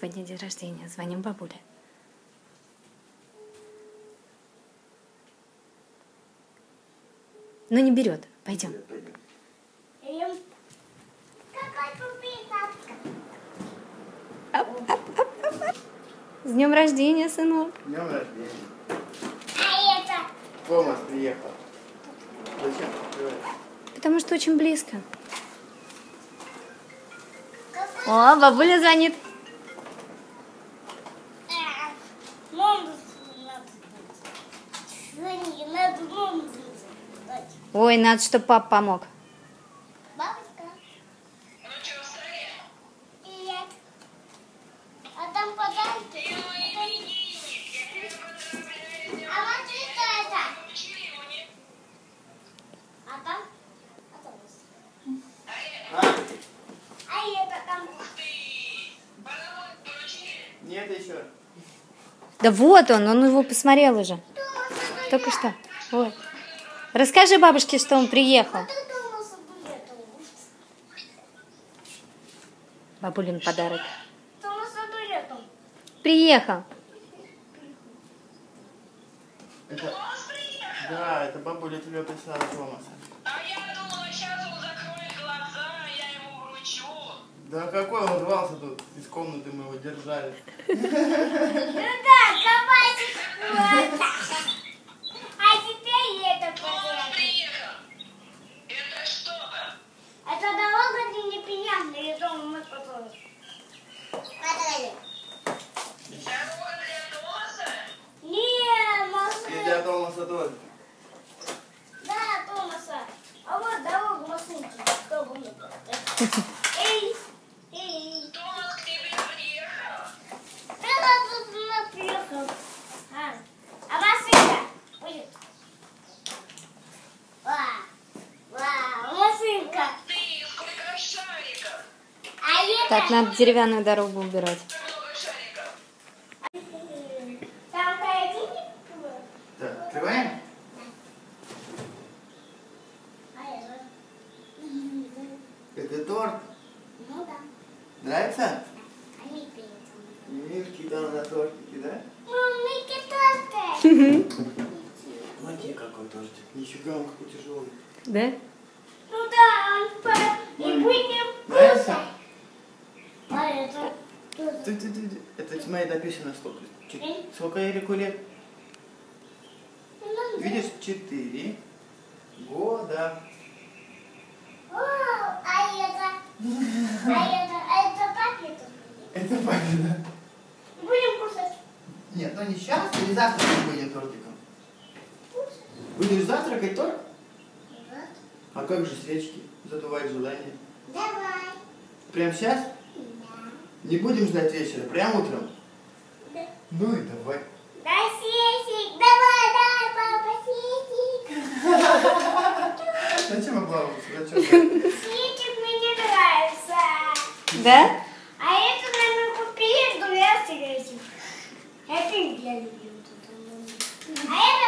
Сегодня день рождения. Звоним бабуле. Ну не берет. Пойдем. Эм, пупик, С днем рождения, сынок. Днем рождения. А это? Томас приехал. Зачем? Потому что очень близко. О, бабуля звонит. Ой, надо, чтобы папа помог. Бабушка. Привет. А там подарки? А вот что это? А там? А там? А, А это там? нет еще. Да вот он, он его посмотрел уже. Только что. Вот. Расскажи бабушке, что он приехал. Бабулин подарок. Приехал. Это... Да, это бабуля тебе прислала Томаса. Да какой он рвался тут? Из комнаты мы его держали. Ну да, кабачик. Вот. А теперь это приехал. Это что-то. Это дорога не непонятная, и дома мы потом. Подарок. Дорога для Томаса? Не, И машина. для Томаса тоже. Да, Томаса. А вот дорога машинки. Кто будет? Эй, эй. Томас к тебе приехал. Это тут мы приехал. А, а машинка будет. Вау, вау, машинка. Ух ты, сколько шариков. А это... Так, надо деревянную дорогу убирать. Так, открываем? Это? Торт. Ну да. Нравится? Мишки там на тортике, да? Мамы, китайская. Смотри, какой тортик. Нифига, он какой тяжелый. Да? Ну да, он по... И будем Нравится? кушать. А это? тоже. Ты, ты, ты, ты. Это смотри, написано сколько. Сколько Эрику лет? Ну, Видишь, четыре года. О, а это? А это? А это папе? Это папина. Будем кушать. Нет, ну не сейчас, или завтра мы будем тортиком. Кушать. Будешь завтракать торт? Вот. А как же свечки? Задувать желание. Давай. Прямо сейчас? Да. Не будем ждать вечера, прям утром? Да. Ну и давай. Дай сисик. Давай, дай, папа, сисик. Зачем облавываться? Зачем? Сисик мне нравится. Да? А это нам купили двумя сигаретами. Это я люблю. тут. А это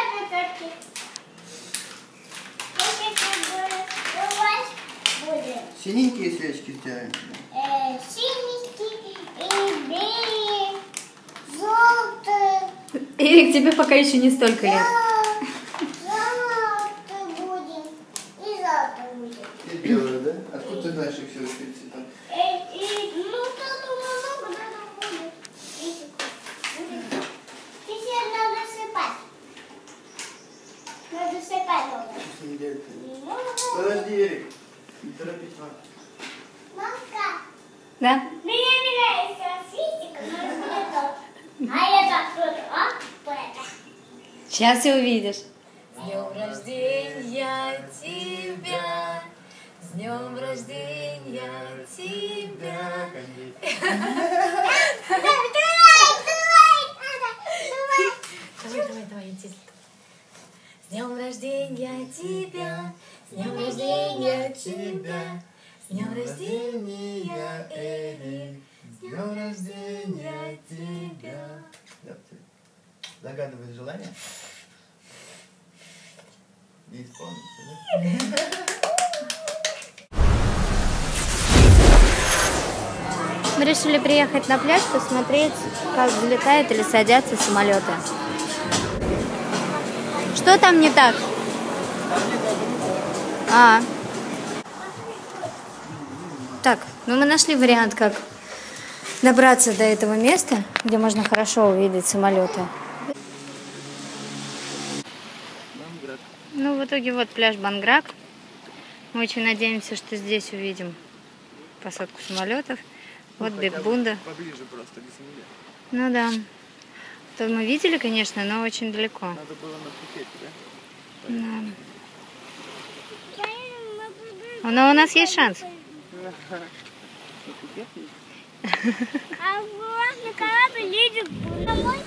будет Синенькие свечки сделаем. э, синенький и белый, желтый, Эрик, тебе пока еще не столько лет. желтый будет и желтый будет. И белые, да? Откуда ты знаешь их все эти цвета? Э, и, ну, тут много надо будет. Видите, будет. Теперь надо сыпать. Надо сыпать надо. Что не делать? Ну, Подожди, Эрик. Не торопись, мам. Мамка, Да? мне нравится физика, но это не то. А это кто-то, а? Кто это? Сейчас и увидишь. С днем рождения тебя, с днем рождения тебя. С днем рождения тебя, с днем рождения тебя, с днем рождения, Эрик, С днем рождения тебя. Загадывай желание. И исполнится, да? Мы решили приехать на пляж, посмотреть, как взлетают или садятся самолеты. Что там не так? А. Так, ну мы нашли вариант, как добраться до этого места, где можно хорошо увидеть самолеты. Ну, в итоге вот пляж Банграк. Мы очень надеемся, что здесь увидим посадку самолетов. Вот Бигбунда. Поближе просто к земле. Ну да. То мы видели, конечно, но очень далеко. Надо было на Пхукете, да? Да. Но у нас есть шанс. На Пхукет есть? А у вас на корабль едет домой?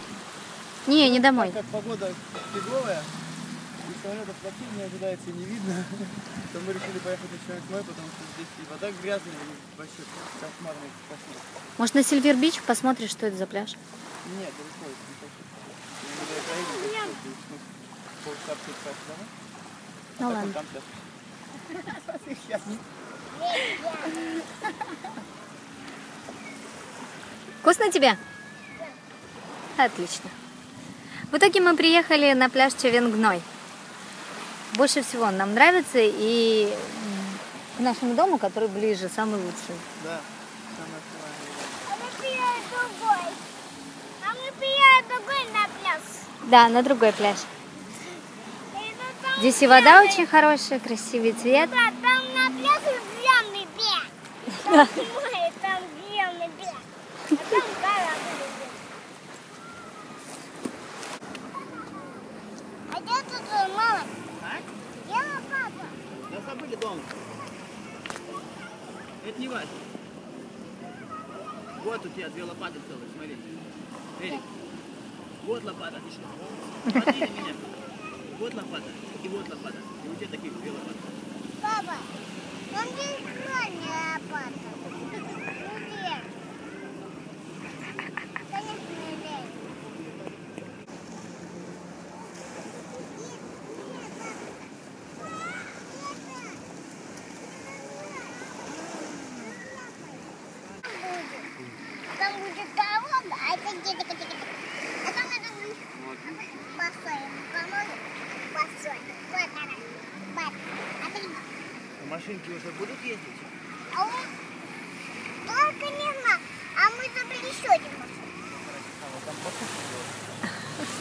Не, не домой. Как погода фиговая, самолетов вообще не ожидается и не видно, то мы решили поехать на Черный моря, потому что здесь и вода грязная, и вообще кошмарный кошмар. Может, на Silver Beach посмотришь, что это за пляж? Нет, далеко это не хочу. Ну, полчаса пять домой. Ну ладно. Вкусно тебе? Отлично. В итоге мы приехали на пляж Чевенгной. Больше всего он нам нравится и к нашему дому, который ближе, самый лучший. Да. А приедем другой. А мы приедем другой на пляж. Да, на другой пляж. Здесь и вода очень хорошая, красивый цвет. Да, там на пляже зеленый берег. Там море, там зеленый берег. А там корабль идет. А где тут мама? Где папа? Да забыли дома. Это не важно. Вот у тебя две лопаты целых, смотри. Эрик, вот лопата, ты что? Смотри на меня. Вот лопата, и вот лопата. И у тебя таких две лопаты. Папа, там здесь лопата. Ну где? Конечно, здесь. Там будет дорога, а это где-то где-то. А там это будет большой. Поможет? Большой. Вот она. Вот. А ты А машинки уже будут ездить? а он только не знаю. А мы забыли еще один машину.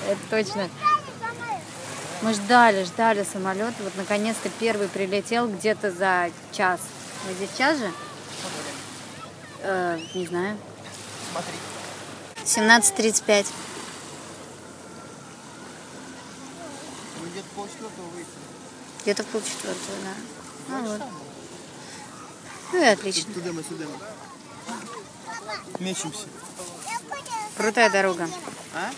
Это точно. Мы ждали, ждали самолет. Вот наконец-то первый прилетел где-то за час. Мы здесь час же? Э, не знаю. Смотри. 17.35. Мы где-то полчетвертого выйти. Где-то в полчетвертого, да. Ну вот. Ну и отлично. Туда мы, сюда. Мечемся. Крутая дорога. А?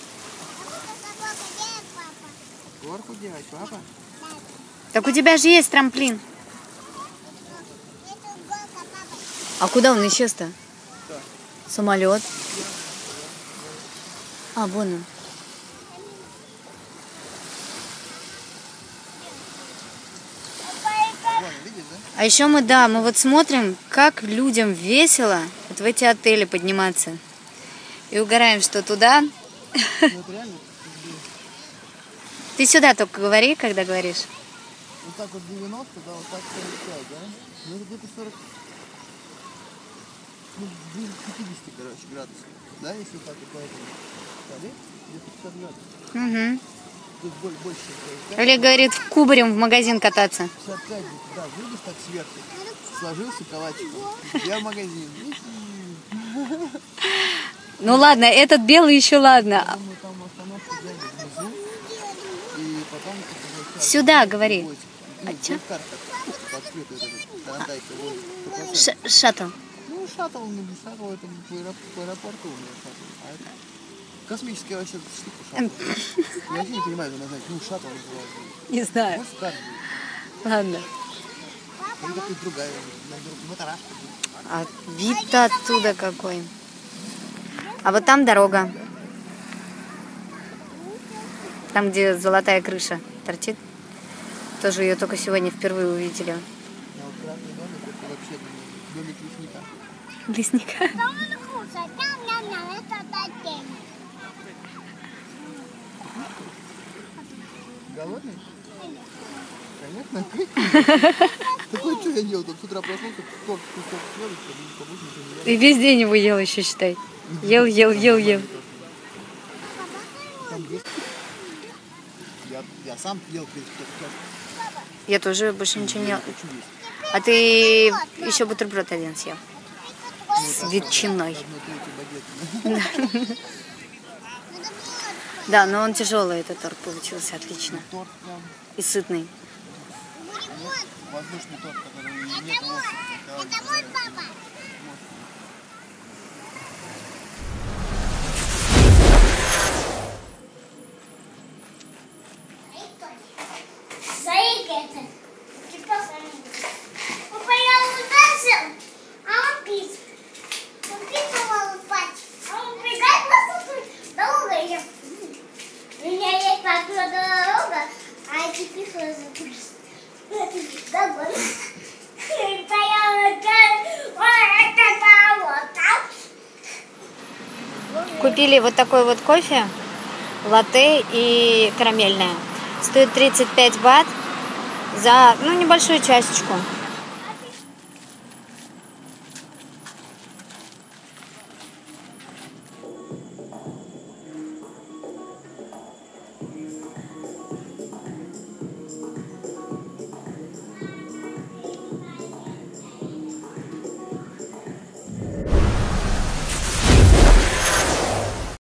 Горку делать, папа? Так у тебя же есть трамплин. А куда он исчез-то? Самолет. А, вон он. Вон, видишь, да? А еще мы, да, мы вот смотрим, как людям весело вот в эти отели подниматься. И угораем, что туда. Реально, Ты сюда только говори, когда говоришь. вот так вот 90, да, вот так 45, да? Ну это где-то 40, ну ближе к 50, короче, градусов. Да, если вот так вот по этому шкале, где-то 50 градусов. Угу. Тут боль- больше, чем 45. Олег говорит, в кубарем в магазин кататься. 55 где-то, да, видишь, так сверху. Сложился калачиком. Я в магазин. Ну ладно, этот белый еще ладно. Сюда говори. Ну, А шаттл. Ну, шаттл, ну, не шаттл, это в аэропорту, в аэропорту у меня шаттл. Это космическая вообще штука шаттл. Я вообще не понимаю, как назвать. Ну, шаттл называется. Не знаю. Ладно. Или какая-то другая, моторашка. А вид оттуда какой. А вот там дорога. Там, где золотая крыша торчит. Тоже ее только сегодня впервые увидели. А вот красный домик, это вообще домик лесника. Лесника. Голодный? Конечно. Такой, что я ел? Тут с утра проснулся, торт, кусок съел, и весь день его ел еще, считай. Ел, ел, ел, ел. Я, я сам ел Я тоже больше ничего не ел. А ты еще бутерброд один съел. С ветчиной. Да, но он тяжелый, этот торт получился отлично. Торт прям И сытный. воздушный торт, который нет Это мой, волоса. это мой папа. Заик это. Теперь Папа, я ударил, а он пит. Он пит, спать. А он прыгает на тут дорога я. У меня есть папа дорога, а эти пихлы запустят. Домой. Купили вот такой вот кофе, латте и карамельное. Стоит 35 бат за ну, небольшую чашечку.